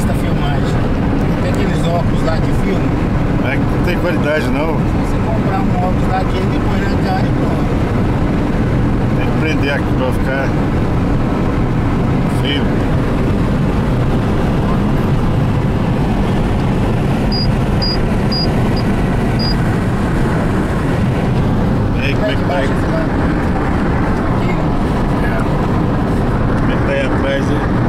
esta filmagem. Tem aqueles óculos lá de filme. É, não tem qualidade não. Se você comprar um óculos lá daquele, depois na cara e pronto. Tem que prender aqui pra ficar feio. Aí, como é que tá aí? Como é que tá aí é atrás aí?